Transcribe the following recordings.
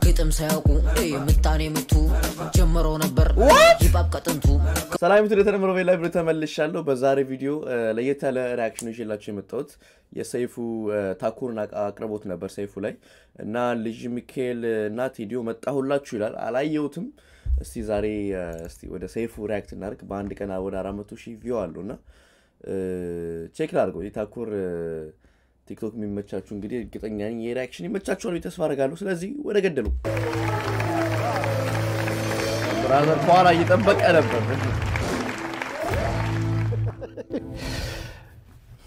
ግጥም ሳያውቁ ምጣኔ ምቱ ጀምረው ነበር ሂባብ ከጥንቱ ሰላም ቱ የተለመደው ቤላ ብሎ ተመልሻለሁ። በዛሬ ቪዲዮ ለየት ያለ ሪያክሽን ይዤላችሁ የመጣሁት የሰይፉ ታኩርን አቅ- አቅርቦት ነበር ሰይፉ ላይ እና ልጅ ሚካኤል እና ቴዲዮ መጣሁላችሁ ይላል። አላየሁትም። እስቲ ዛሬ እስቲ ወደ ሰይፉ ሪያክት እናደርግ። በአንድ ቀን ወደ አራት መቶ ሺህ ቪው አለው እና ቼክ ላድርገው። ይህ ታኩር እ፣ ቲክቶክ የሚመቻችሁ እንግዲህ እርግጠኛ ነኝ የ reaction ይመቻችኋል ተስፋ አደርጋለሁ። ስለዚህ ወደ ገደሉ brother ከኋላ እየጠበቀ ነበር።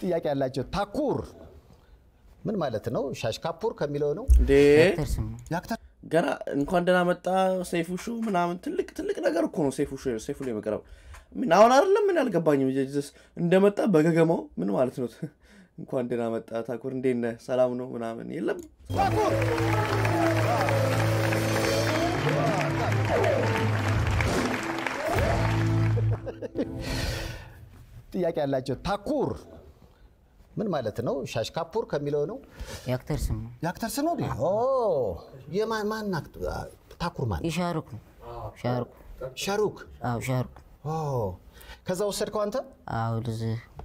ጥያቄ ያላቸው ታኩር ምን ማለት ነው? ሻሩክ ካፑር ከሚለው ነው። ገና እንኳን ደህና መጣ ሰይፉ show ምናምን ትልቅ ትልቅ ነገር እኮ ነው። ሰይፉ ሰይፉ ላይ መቅረብ ምን አሁን አይደለም ምን አልገባኝም። እንደመጣ በገገማው ምን ማለት ነው? እንኳን ደህና መጣ ታኩር እንዴት ነህ ሰላም ነው ምናምን የለም። ጥያቄ ያላቸው ታኩር ምን ማለት ነው? ሻሽ ካፑር ከሚለው ነው። የአክተር ስም ነው። የአክተር ስም ነው። የማን ታኩር ማን? የሻሩክ ነው። ሻሩክ ሻሩክ። አዎ ሻሩክ ከዛ ወሰድከው አንተ አዎ ልዝ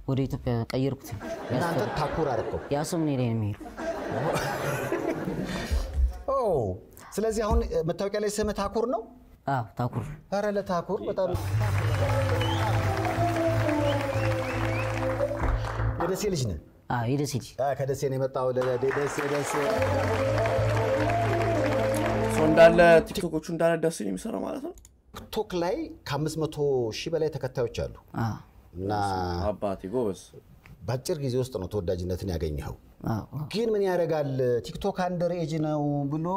ወደ ኢትዮጵያ ቀየርኩት። እና አንተ ታኩር አደረከው። ያ እኔ ላይ ነው የሚሄዱ ኦ ስለዚህ አሁን መታወቂያ ላይ ስምህ ታኩር ነው። አዎ ታኩር ኧረ ለታኩር በጣም የደሴ ልጅ ነህ? አዎ የደሴ ልጅ ከደሴ ነው የመጣው። ደሴ ደሴ ሰው እንዳለ ቲክቶኮቹ እንዳለ ደስ የሚሰራው ማለት ነው። ቲክቶክ ላይ ከ500 ሺህ በላይ ተከታዮች አሉ አዎ እና አባቴ ጎበዝ። በአጭር ጊዜ ውስጥ ነው ተወዳጅነትን ያገኘኸው። ግን ምን ያደርጋል ቲክቶክ under age ነው ብሎ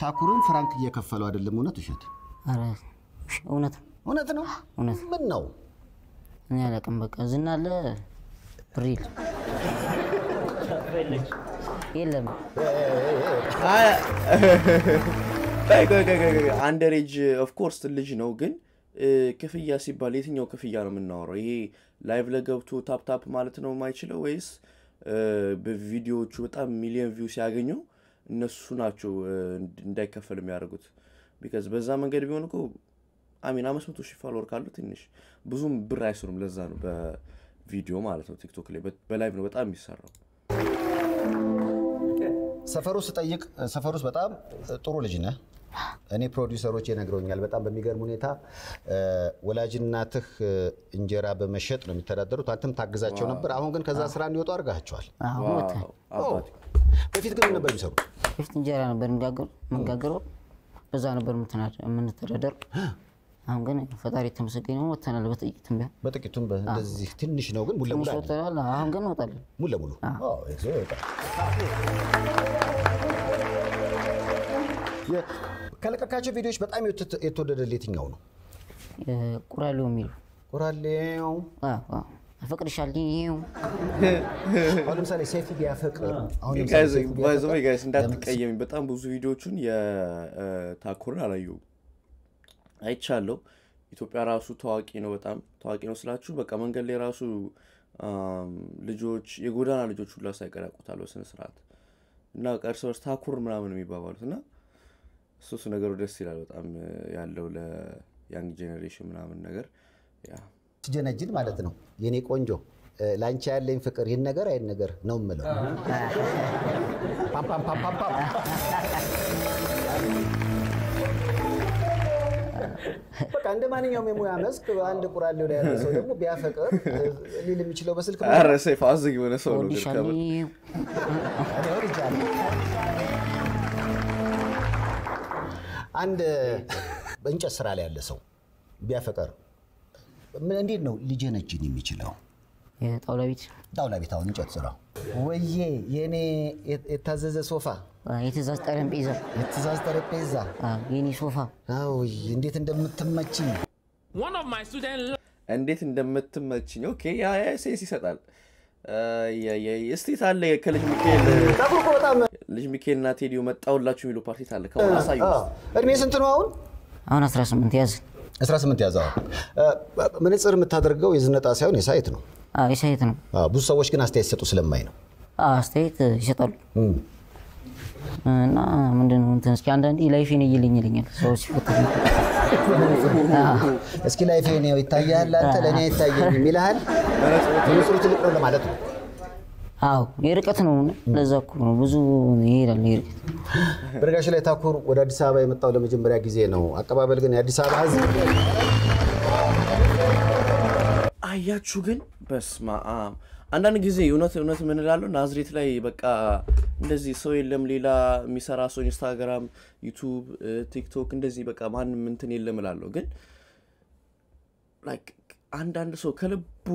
ታኩርን ፍራንክ እየከፈለው አይደለም። እውነት ውሸት? እውነት ነው። እውነት ነው። እውነት ምን ነው እኔ አላውቅም። በቃ ዝና አለ የለም የለም። under age of course ልጅ ነው፣ ግን ክፍያ ሲባል የትኛው ክፍያ ነው የምናወራው? ይሄ live ላይ ገብቶ tap tap ማለት ነው የማይችለው ወይስ በቪዲዮዎቹ በጣም ሚሊዮን view ሲያገኙ እነሱ ናቸው እንዳይከፈል የሚያደርጉት? because በዛ መንገድ ቢሆን እኮ አሚን አምስት መቶ ሺህ follower ካሉ ትንሽ ብዙም ብር አይስሩም። ለዛ ነው በቪዲዮ ማለት ነው ቲክቶክ ላይ በ live ነው በጣም የሚሰራው። ሰፈሩ ውስጥ በጣም ጥሩ ልጅ ነህ። እኔ ፕሮዲውሰሮች ነግረውኛል። በጣም በሚገርም ሁኔታ ወላጅ እናትህ እንጀራ በመሸጥ ነው የሚተዳደሩት። አንተም ታግዛቸው ነበር። አሁን ግን ከዛ ስራ እንዲወጡ አድርጋቸዋል። በፊት ግን ነበር የሚሰሩት? በፊት እንጀራ ነበር የሚጋገሩ የምንጋገረው በዛ ነበር የምንተዳደሩ። አሁን ግን ፈጣሪ የተመሰገነ ወጥተናል። በጥቂትም ቢሆን በጥቂቱም እንደዚህ ትንሽ ነው ግን ሙሉ ለሙሉ ወጥተናል። አሁን ግን እንወጣለን። ሙሉ ለሙሉ ይወጣል። ከለቀቃቸው ቪዲዮዎች በጣም የተወደደልህ የትኛው ነው? ቁራሌው የሚሉ ቁራሌው አዎ፣ አዎ። አፈቅርሻለሁ አሁን ለምሳሌ ቢያፈቅር guys እንዳትቀየሚ፣ በጣም ብዙ ቪዲዮዎቹን የታኩርን አላየሁም። አይቻለሁ። ኢትዮጵያ ራሱ ታዋቂ ነው፣ በጣም ታዋቂ ነው ስላችሁ በቃ መንገድ ላይ ራሱ ልጆች የጎዳና ልጆች ሁላ ሳይቀር ያውቁታል በስነ ስርዓት እና በቃ እርስ በርስ ታኩር ምናምን የሚባባሉት እና እሱ ነገሩ ደስ ይላል በጣም ያለው ለ young generation ምናምን ነገር ያ። ትጀነጅን ማለት ነው። የኔ ቆንጆ ለአንቺ ያለኝ ፍቅር ይህን ነገር አይን ነገር ነው ፓም። በቃ እንደ ማንኛውም የሙያ መስክ አንድ ቁራሌው ላይ ያለ ሰው ደግሞ ቢያፈቅር ሊል የሚችለው በስልክ ሰይፍ አዝግ የሆነ ሰው ነው አንድ በእንጨት ስራ ላይ ያለ ሰው ቢያፈቅር ምን እንዴት ነው ሊጀነጅን የሚችለው? የጣውላ ቤት ጣውላ ቤት አሁን እንጨት ስራ ወዬ የኔ የታዘዘ ሶፋ። የትእዛዝ ጠረጴዛ። የትእዛዝ ጠረጴዛ። የኔ ሶፋ። አውይ እንዴት እንደምትመችኝ። One of my students እንዴት እንደምትመችኝ? okay ያ sense ይሰጣል። እስቲ ታለ ከልጅ ሚካኤል ጠጉር እኮ በጣም ልጅ ሚካኤል እና ቴዲዮ መጣሁላችሁ የሚለው ፓርቲ ታለ ከሆነ አሳዩ እድሜ ስንት ነው አሁን? አሁን 18 ያዝ 18 ያዘው። መነጽር የምታደርገው የዝነጣ ሳይሆን የ sight ነው። የ sight ነው። ብዙ ሰዎች ግን አስተያየት ሲሰጡ ስለማይ ነው። አዎ፣ አስተያየት ይሰጣሉ። እና ምንድነው እንትን እስኪ አንዳንዴ life ኤን እይልኝ ይለኛል ሲፈትግ እስኪ ነው ይታያል፣ አንተ ለእኔ አይታየኝም ይልሃል። መነጽሩ ትልቅ ነው ለማለት ነው። አዎ የርቀት ነው። ለዛ እኮ ነው ብዙ ይሄዳል የርቀት። በነገራችን ላይ ታኩር ወደ አዲስ አበባ የመጣው ለመጀመሪያ ጊዜ ነው። አቀባበል ግን የአዲስ አበባ ሕዝብ አያችሁ ግን? በስማ አንዳንድ ጊዜ እውነት እውነት ምን እላለሁ? ናዝሬት ላይ በቃ እንደዚህ ሰው የለም ሌላ የሚሰራ ሰው ኢንስታግራም ዩቱብ ቲክቶክ እንደዚህ በቃ ማንም እንትን የለም እላለሁ። ግን like አንዳንድ ሰው ከልቡ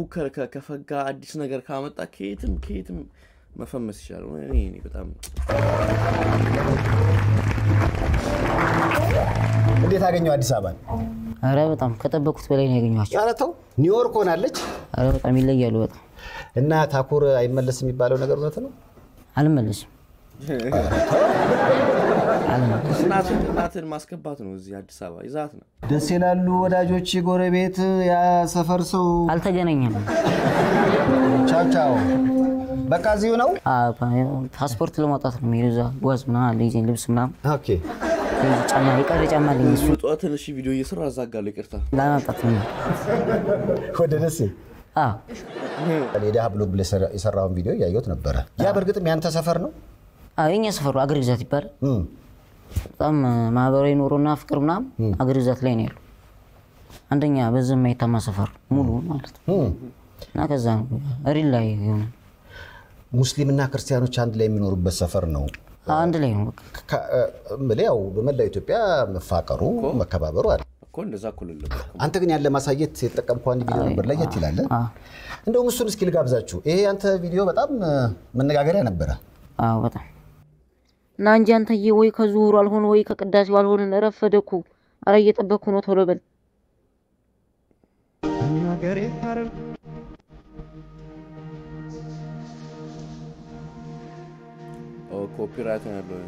ከፈጋ አዲስ ነገር ካመጣ ከየትም ከየትም መ famous ይችላል። እኔ እኔ በጣም እንዴት አገኘው አዲስ አበባን? አረ በጣም ከጠበቁት በላይ ነው ያገኘኋቸው። ኧረ ተው ኒውዮርክ ሆናለች? አረ በጣም ይለያሉ በጣም። እና ታኩር አይመለስም የሚባለው ነገር እውነት ነው? አልመለስም እናትን እናትን ማስገባት ነው እዚህ አዲስ አበባ ይዛት ነው። ደስ ይላሉ ወዳጆች፣ ጎረቤት፣ ያ ሰፈር ሰው። አልተገናኘም። ቻው ቻው። በቃ እዚሁ ነው። ፓስፖርት ለማውጣት ነው እዛ። ጓዝ ምናምን አለ ይዤ ልብስ ምናምን። ጫማ የቀረ ጫማ አለኝ እሱ። ጠዋትን እሺ ቪዲዮ እየሰራ አዛጋለሁ ይቅርታ። ለማምጣት ነው። ወደ ደሴ? ብለህ የሰራ- የሰራውን ቪዲዮ እያየሁት ነበረ። ያ በእርግጥም ያንተ ሰፈር ነው? አዎ የኛ ሰፈሩ አገር ግዛት ይባላል በጣም ማህበራዊ ኑሮና ፍቅር ምናምን አገር ግዛት ላይ ነው ያለው አንደኛ በዚህ የማይታማ ሰፈር ሙሉ ማለት ነው እና ከዛ ነው ሪል ላይ የሆነ ሙስሊምና ክርስቲያኖች አንድ ላይ የሚኖሩበት ሰፈር ነው። አንድ ላይ ነው በቃ ከ- እምልህ ያው በመላው ኢትዮጵያ መፋቀሩ መከባበሩ አለ። እኮ እንደዛ እኮ ልል ነበር አንተ ግን ያለ ማሳየት የተጠቀምከው አንድ ቪዲዮ ነበር፣ ለየት ይላል። እንደውም እሱን እስኪ ልጋብዛችሁ። ይሄ ያንተ ቪዲዮ በጣም መነጋገሪያ ነበረ። አዎ በጣም እና እንጂ አንተዬ ወይ ከዙሁሩ አልሆን ወይ ከቅዳሴው አልሆን ረፈደ እኮ ኧረ እየጠበቅኩ ነው ቶሎ በል። ኦ ኮፒራይት ነው ያለው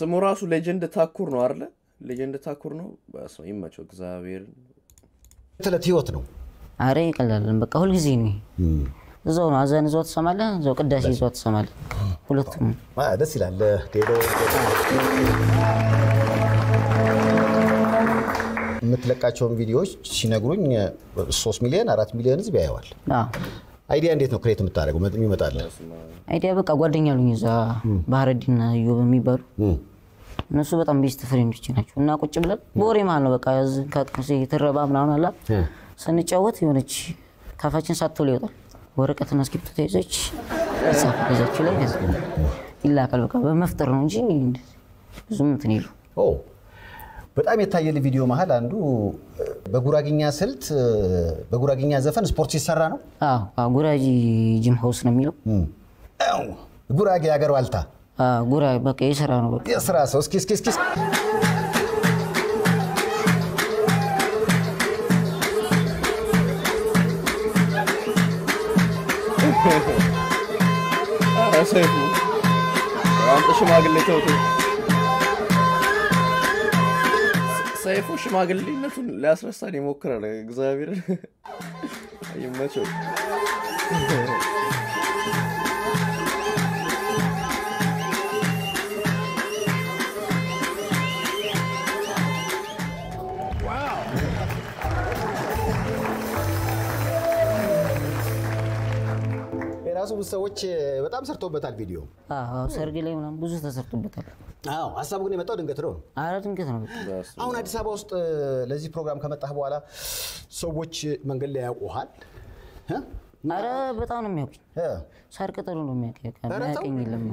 ስሙ ራሱ legend ታኩር ነው አይደለ? legend ታኩር ነው። ይመቸው እግዚአብሔር። ተለት ህይወት ነው። አረ ይቀላልን በቃ ሁልጊዜ ነው እዛው ነው አዛን እዛው ትሰማለህ እዛው ቅዳሴ እዛው ትሰማለህ ሁለቱም ደስ ይላል። ሄዶ የምትለቃቸውን ቪዲዮዎች ሲነግሩኝ ሶስት ሚሊዮን አራት ሚሊዮን ህዝብ ያየዋል። አዎ idea እንዴት ነው create የምታደርገው? የሚመጣለ idea በቃ ጓደኛ አሉኝ እዛ ባህረዲና እዮብ የሚባሉ እነሱ በጣም best friend ኦች ናቸው። እና ቁጭ ብለን በወሬ መሀል ነው በቃ ትረባ ምናምን አላ ስንጫወት የሆነች ካፋችን ሳትውል ይወጣል። ወረቀትና እስክሪብቶ ተይዘች እዛችሁ ላይ ይላካል በቃ በመፍጠር ነው እንጂ ብዙም እንትን ኦ በጣም የታየልህ ቪዲዮ መሀል አንዱ በጉራግኛ ስልት በጉራግኛ ዘፈን ስፖርት ሲሰራ ነው። ጉራጂ ጂም ሀውስ ነው የሚለው። ጉራጌ ሀገር ዋልታ ጉራ በቃ የስራ ነው በቃ የስራ ሰው እስኪ እስኪ እስኪ ሰይፉ አንተ ሽማግሌ ተውት። ሰይፉ ሽማግሌነቱን ሊያስረሳን ይሞክራል። እግዚአብሔር ይመቸው። የራሱ ብዙ ሰዎች በጣም ሰርተውበታል ቪዲዮ። ሰርግ ላይ ምናምን ብዙ ተሰርቶበታል። አዎ ሀሳቡ ግን የመጣው ድንገት ነው። አረ ድንገት ነው አሁን አዲስ አበባ ውስጥ ለዚህ ፕሮግራም ከመጣህ በኋላ ሰዎች መንገድ ላይ ያውቁሃል? አረ በጣም ነው የሚያውቁኝ።? ሳር ቅጠሉ ነው ተው። የሚያውቀኝ የለም።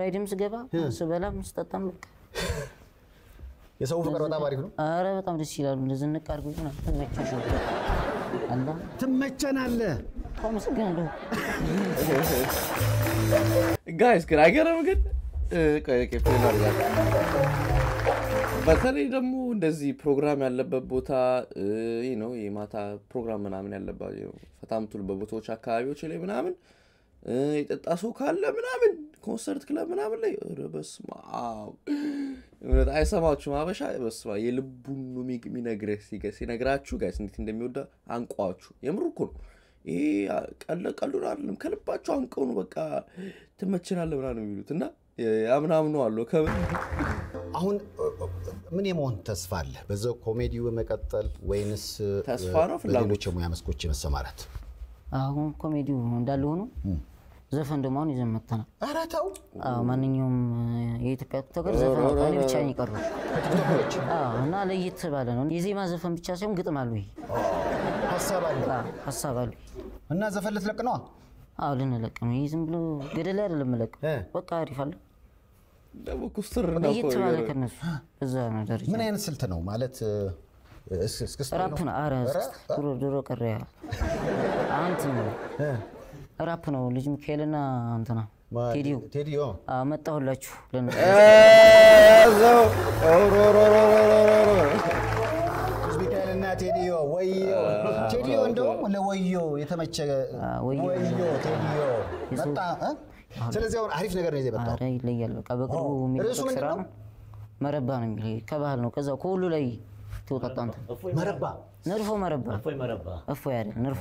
ራይድም ስገባ ስበላም ስጠጣም በቃ የሰው ፍቅር በጣም አሪፍ ነው። አረ በጣም ደስ ይላሉ። እንደዚህ ንቅ አድርጎ ትመቸናለህ። አመሰግናለሁ። guys ግን አይገርም ግን እ፣ ቆይ ቆይ play ላድርጋት። በተለይ ደግሞ እንደዚህ ፕሮግራም ያለበት ቦታ ይህ ነው የማታ ፕሮግራም ምናምን ያለባት ፈታ የምትሉበት ቦታዎች አካባቢዎች ላይ ምናምን የጠጣ ሰው ካለ ምናምን ኮንሰርት ክለብ ምናምን ላይ ኧረ በስመ አብ እውነት አይሰማችሁም። አበሻ በስመ አብ የልቡን ነው የሚነግርህ ሲገ- ሲነግራችሁ guys እንዴት እንደሚወዳ አንቋችሁ የምር እኮ ነው። ይሄ ቀልቀሉን አይደለም ከልባቸው አንቀው ነው በቃ ትመችናለህ ምናምን የሚሉት እና ያምናምኑ አለው አሁን ምን የመሆን ተስፋ አለ? በዛው ኮሜዲው መቀጠል ወይንስ ተስፋ ነው ፍላጎት? የሙያ መስኮች መሰማራት? አሁን ኮሜዲው እንዳለ ሆኖ ዘፈን ደግሞ አሁን ይዘን መጥተናል። ኧረ ተው አዎ፣ ማንኛውም የኢትዮጵያ ቲክቶከር ዘፈን አውጣ፣ እኔ ብቻ ነው የቀረው። እና ለየት ባለ ነው። የዜማ ዘፈን ብቻ ሳይሆን ግጥም አሉ። ይሄ ሀሳብ አሉ። እና ዘፈን ልትለቅ ነዋ? አዎ፣ ልንለቅ ነው። ይህ ዝም ብሎ ገደል ላይ አይደለም እ። በቃ አሪፍ አለ። ደግሞ ኩስትር ነው ለየት ባለ ከነሱ እዛ ነው ደረጃ ምን አይነት ስልት ነው ማለት ራፕ? ኧረ፣ ድሮ ድሮ ቀረ እንትን ነው። ራፕ ነው። ልጅ ሚካኤልና እንትና ቴዲዮ። መጣሁላችሁ ሚካኤልና ቴዲዮ ወዮ። ቴዲዮ እንደውም ለወዮ የተመቸ ወዮ። ቴዲዮ መጣ? ስለዚህ አሁን አሪፍ ነገር ነው ይዘህ ኧረ ይለያል። በቃ በቅርቡ ምንድን ስራ መረባ ነው የሚል ከባህል ነው። ከዛ ከሁሉ ላይ ተወጣጣ እንትን መረባ ነርፎ መረባ እፎይ መረባ እፎ ያለ ነርፎ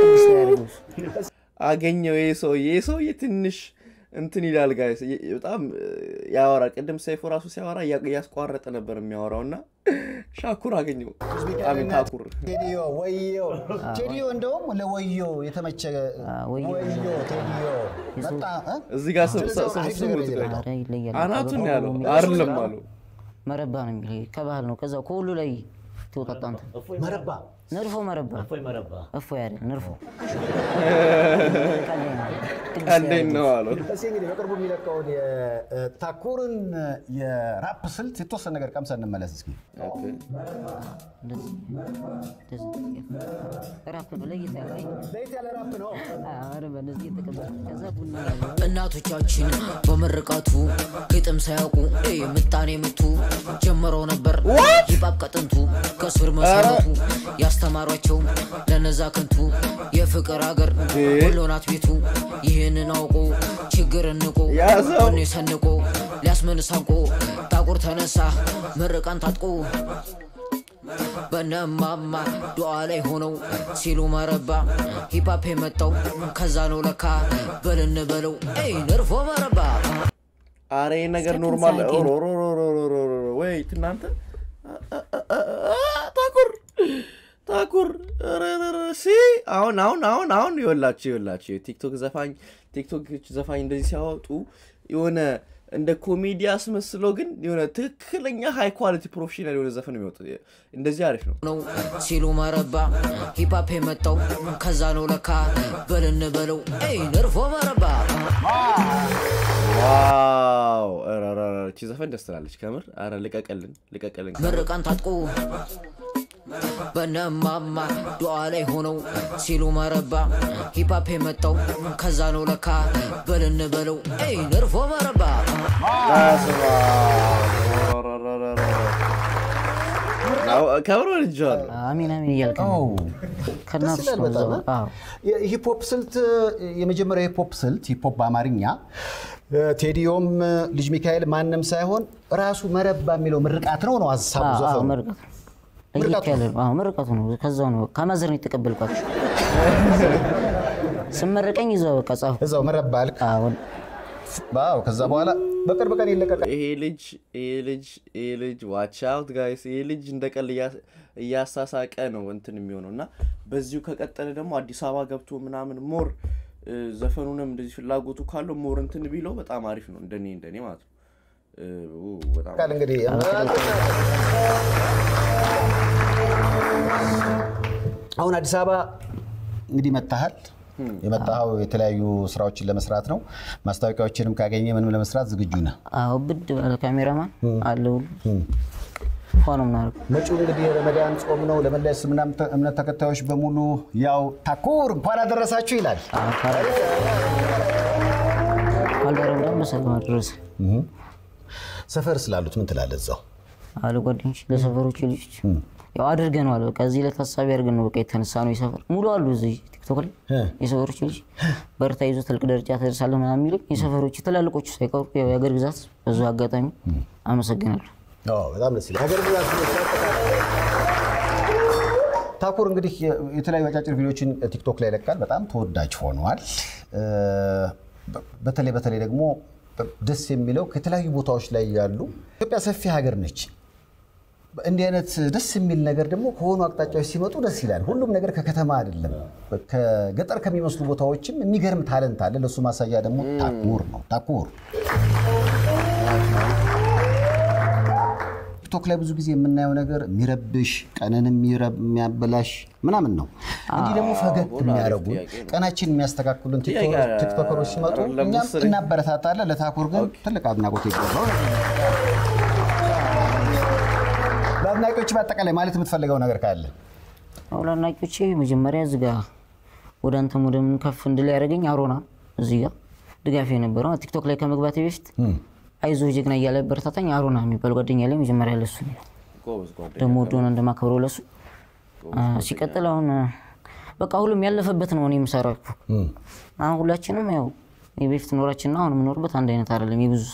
ቅዱስ ያደርገው እሱ። አገኘው ይህ ሰውዬ ይህ ሰውዬ ትንሽ እንትን ይላል ጋይስ በጣም ያወራል ቅድም ሰይፉ ራሱ ሲያወራ እያ- እያስቋረጠ ነበር የሚያወራው እና ሻኩር አገኘው ታኩር ቴዲዮ ወዮ ቴዲዮ እንደውም ለወዮ የተመቸ? እዚህ ጋር ስሙት አናቱን ያለው አይደለም አሉ ነው። መረባ ነው የሚል ከባህል ነው። ከዛ ከሁሉ ላይ ተወጣጣ እፎይ መረባ። እፎ ያለ ነርፎ። ቀልዴን ነው አለው እስኪ እንግዲህ በቅርቡ የሚለቀውን የታኩርን የራፕ ስልት የተወሰነ ነገር ቀምሰን እንመለስ እስኪ። እናቶቻችን በምርቃቱ ግጥም ሳያውቁ ምጣኔ ምቱ ጀምረው ነበር። ሂባብ ቀጥንቱ ከስር መሰረቱ ያስተማሯቸው ለነዛ ከንቱ የፍቅር አገር ወሎ ናት ቤቱ ይህንን አውቆ ችግር እንቆ ወኔ ሰንቆ ሊያስመንሳንቆ ታቁር ተነሳ ምርቃን ታጥቆ በነማማ ዱዓ ላይ ሆነው ሲሉ መረባ ሂፓፕ የመጣው ከዛ ነው ለካ በልን በለው። ነርፎ መረባ ይህ ነገር ኖርማል ወይ እናንተ ታኩር ታኩር ኧረ ኧረ ሲ አሁን አሁን አሁን አሁን ይወላችሁ ይወላችሁ ቲክቶክ ዘፋኝ ቲክቶክ ዘፋኝ እንደዚህ ሲያወጡ የሆነ እንደ ኮሜዲ አስመስለው ግን የሆነ ትክክለኛ high quality professional የሆነ ዘፈን የሚወጡ እንደዚህ አሪፍ ነው። ነው ሲሉ መረባ ሂፕሆፕ የመጣው ከዛ ነው ለካ በልን በለው ነርፎ መረባ wow! እቺ ዘፈን ደስ ትላለች ከምር። አረ ልቀቀልን ልቀቀልን ምርቃን ታጥቆ በነማማ ዱዓ ላይ ሆነው ሲሉ መረባ ሂፓፕ የመጣው ከዛ ነው ለካ በልን በለው። ይ ነርፎ መረባ ከብሮ ልጅዋል አሚን አሚን አዎ። የሂፕሆፕ ስልት የመጀመሪያው የሂፕሆፕ ስልት ሂፕሆፕ በአማርኛ ቴዲዮም ልጅ ሚካኤል ማንም ሳይሆን ራሱ መረባ የሚለው ምርቃት ነው ነው ሀሳቡ? ዘፈኑ ያለ ነው። ከዛው ነው። ከ mother ነው። የተቀበልኳቸው። ስመረቀኝ ይዘው በቃ ጻፍኩ። እዛው መረባ አልክ? አዎ፣ አዎ ከዛ በኋላ በቅርብ ቀን ይለቀቃል ይሄ ልጅ ይሄ ልጅ ይሄ ልጅ watch out guys ይሄ ልጅ እንደ ቀል እያ- እያሳሳቀ ነው እንትን የሚሆነው እና በዚሁ ከቀጠለ ደግሞ አዲስ አበባ ገብቶ ምናምን more ዘፈኑንም እንደዚህ ፍላጎቱ ካለው more እንትን ቢለው በጣም አሪፍ ነው። እንደኔ እንደኔ ማለት ነው እንግዲህ አሁን አዲስ አበባ እንግዲህ መጥተሃል የመጣኸው የተለያዩ ስራዎችን ለመስራት ነው። ማስታወቂያዎችንም ካገኘ ምንም ለመስራት ዝግጁ ነህ? አዎ፣ ብድ ባለ ካሜራማን አለ ሁሉ። ሆኖ ምናደርገው መጪው እንግዲህ የረመዳን ጾም ነው። ለመላ እስልምና እምነት ተከታዮች በሙሉ ያው ታኩር እንኳን አደረሳችሁ ይላል። ካልደረም ደግሞ በሰላም አደረሰ። ሰፈር ስላሉት ምን ትላለህ? እዛው አለ ጓደኞች ለሰፈሮቹ ልጆች ያው አድርገነዋል። በቃ እዚህ ላይ ታሳቢ አድርገን ነው በቃ የተነሳ ነው። የሰፈር ሙሉ አሉ እዚህ ቲክቶክ ላይ የሰፈሮቹ ልጅ በርታ ይዞ ትልቅ ደረጃ ትደርሳለህ ምናምን የሚሉኝ የሰፈሮቹ ትላልቆቹ ሳይቀሩ ያው የሀገር ግዛት በዙ አጋጣሚ አመሰግናለሁ። አዎ፣ በጣም ደስ ይላል። ሀገር ግዛት ታኩር እንግዲህ የተለያዩ አጫጭር ቪዲዮችን ቲክቶክ ላይ ይለቃል። በጣም ተወዳጅ ሆነዋል። በተለይ በተለይ ደግሞ ደስ የሚለው ከተለያዩ ቦታዎች ላይ ያሉ ኢትዮጵያ ሰፊ ሀገር ነች። እንዲህ አይነት ደስ የሚል ነገር ደግሞ ከሆኑ አቅጣጫዎች ሲመጡ ደስ ይላል። ሁሉም ነገር ከከተማ አይደለም። ከገጠር ከሚመስሉ ቦታዎችም የሚገርም ታለንት አለ። ለእሱ ማሳያ ደግሞ ታኩር ነው። ታኩር ቲክቶክ ላይ ብዙ ጊዜ የምናየው ነገር የሚረብሽ ቀንን የሚረብ- የሚያበላሽ ምናምን ነው። እንዲህ ደግሞ ፈገግ የሚያደርጉ ቀናችን የሚያስተካክሉን ቲክቶከሮች ሲመጡ እኛም እናበረታታለን። ለታኩር ግን ትልቅ አድናቆት ይገባው። ለአድናቂዎች በአጠቃላይ ማለት የምትፈልገው ነገር ካለ አሁን ለአድናቂዎቼ መጀመሪያ እዚህ ጋር ወደ አንተም ወደ ምን ከፍ እንድል ያደረገኝ አሮና እዚህ ጋር ድጋፍ የነበረው ቲክቶክ ላይ ከመግባቴ በፊት አይዞህ ጀግና እያለ በረታታኝ አሮና የሚባል ጓደኛ ላይ መጀመሪያ ለሱ ደግሞ ወደሆነ እንደማከብረው ለሱ። ሲቀጥል አሁን በቃ ሁሉም ያለፈበት ነው እኔ የምሰራው እኮ። አሁን ሁላችንም ያው የበፊት ኖራችንና አሁን የምኖርበት አንድ አይነት አይደለም። የብዙ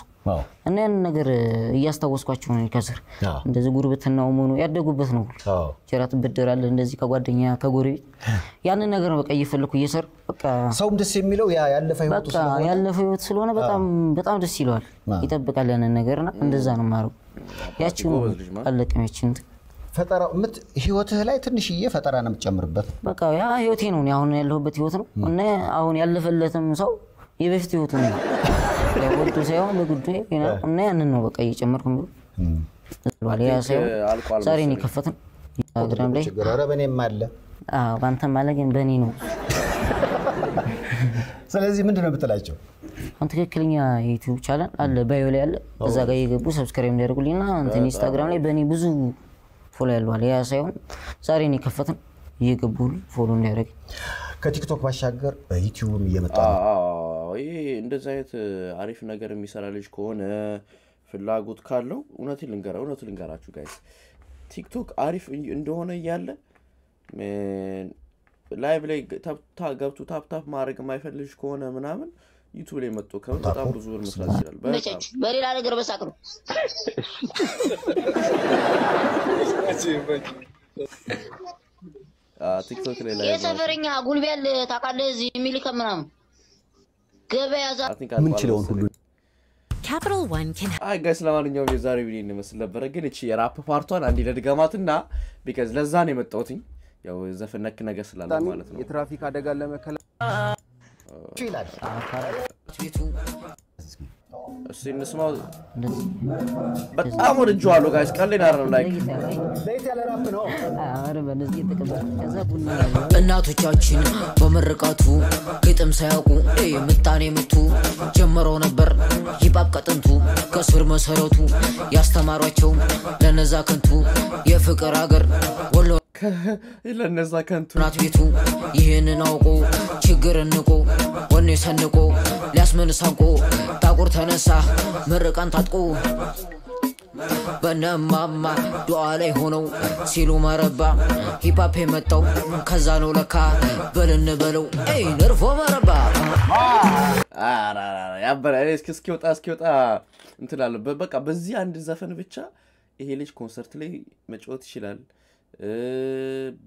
እና ያንን ነገር እያስታወስኳቸው ነው ከስር። እንደዚህ ጉርብትናው መሆኑ ያደጉበት ነው። ጀራ ትበደራለህ እንደዚህ ከጓደኛ ከጎረቤት። ያንን ነገር ነው በቃ እየፈለኩ እየሰሩ በቃ ሰውም ደስ የሚለው ያ ያለፈ ህይወት ስለሆነ በጣም በጣም ደስ ይለዋል። ይጠብቃል ያንን ነገርና እንደዛ ነው አለቅም ያቺን እንትን። ፈጠራ ምት ህይወትህ ላይ ትንሽዬ ፈጠራ ነው የምትጨምርበት። በቃ ያ ህይወቴ ነው። እኔ አሁን ያለሁበት ህይወት ነው። እና አሁን ያለፈለትም ሰው የበፊት ህይወቱ ነው ያው ወዶ ሳይሆን በግዱ እና ያንን ነው በቃ እየጨመርኩ ዛሬ ነው የከፈትን ኢንስታግራም ላይ በእኔም አለ። አዎ፣ በአንተም አለ ግን በእኔ ነው። ስለዚህ ምንድን ነው የምትላቸው? አሁን ትክክለኛ የዩቲዩብ ቻናል አለ ባዮ ላይ አለ። እዛ ጋር እየገቡ subscribe እንዲያደርጉልኝና እንትን ኢንስታግራም ላይ በእኔ ብዙ follow ያለዋል ያ ሳይሆን ዛሬ ነው የከፈትን እየገቡ ሁሉ follow እንዲያደርግ ከቲክቶክ ባሻገር በዩቲዩብም እየመጣ ነው። እንደዚህ አይነት አሪፍ ነገር የሚሰራ ልጅ ከሆነ ፍላጎት ካለው እውነት ልንገራ እውነቱ ልንገራችሁ guys ቲክቶክ አሪፍ እንደሆነ እያለ live ላይ tap ta- ገብቶ tap tap ማድረግ የማይፈልግ ከሆነ ምናምን ዩቲዩብ ላይ መጥቶ ከምን በጣም ብዙ ብር መስራት ይችላል። በሌላ ነገር በሳቅ ነው። አዎ፣ ቲክቶክ ላይ የሰፈረኛ ጉልቢያል ታውቃለህ? እዚህ የሚልከ ምናምን ምንችለውን ሁሉ Capital One can አይ ጋይስ ለማንኛውም የዛሬ ቪዲዮ እንመስል ነበረ። ግን እቺ የራፕ ፓርቷን አንዴ ለድጋማትና ቢካዝ ለዛ ነው የመጣሁትኝ ያው ዘፈን ነክ ነገር ስላለ ማለት ነው። የትራፊክ አደጋን ለመከላከል ይላል። እስቲ እንስማው። በጣም ወድጄዋለሁ ጋይስ። ቀልድ አይደለም ላይክ እናቶቻችን በምርቃቱ ግጥም ሳያውቁ ምጣኔ ምቱ ጀምረው ነበር ሂባብ ቀጥንቱ ከስር መሰረቱ ያስተማሯቸው ለነዛ ከንቱ የፍቅር አገር ወሎ ለነዛ ከንቱ ናት ቤቱ ይህንን አውቆ ችግር ንቆ ወኔ ሰንቆ ሊያስመልስ አንቆ ታቁር ተነሳ ምርቃን ታጥቆ በነማማ ዱዓ ላይ ሆነው ሲሉ መረባ ሂፕሆፕ የመጣው ከዛ ነው ለካ በልን በለው ይ ነርፎ መረባ ያበረ እስኪወጣ እስኪወጣ በ- በቃ በዚህ አንድ ዘፈን ብቻ ይሄ ልጅ ኮንሰርት ላይ መጫወት ይችላል።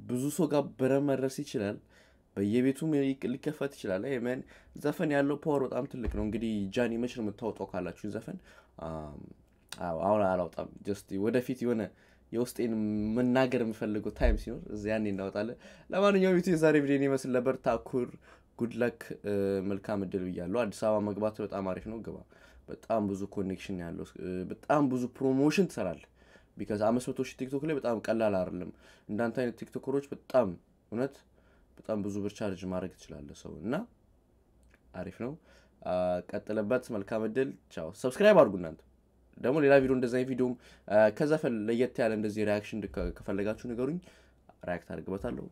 ብዙ ሰው ጋር በረ መድረስ ይችላል። በየቤቱም ሊቅ- ሊከፈት ይችላል። ምን ዘፈን ያለው power በጣም ትልቅ ነው። እንግዲህ ጃኒ መች ነው የምታወጣው ካላችሁ ዘፈን አሁን አላውጣም። just ወደፊት የሆነ የውስጤን መናገር የምፈልገው time ሲኖር እዚያ ያኔ እናወጣለን። ለማንኛውም ዩቱብ የዛሬ ቪዲዮን ይመስል ነበር። ታኩር good luck መልካም እድል ብያለሁ። አዲስ አበባ መግባት በጣም አሪፍ ነው። ግባ። በጣም ብዙ connection ያለው በጣም ብዙ promotion ትሰራለህ። because አምስት መቶ ሺህ ቲክቶክ ላይ በጣም ቀላል አይደለም። እንዳንተ አይነት ቲክቶከሮች በጣም እውነት በጣም ብዙ ብር ቻርጅ ማድረግ ትችላለህ ሰው እና አሪፍ ነው። አ፣ ቀጥልበት። መልካም እድል። ቻው። subscribe አድርጉ እናንተ ደግሞ ሌላ ቪዲዮ አይነት ቪዲዮም ከዘፈን ለየት ያለ እንደዚህ reaction ከፈለጋችሁ ንገሩኝ። react አድርግበታለሁ።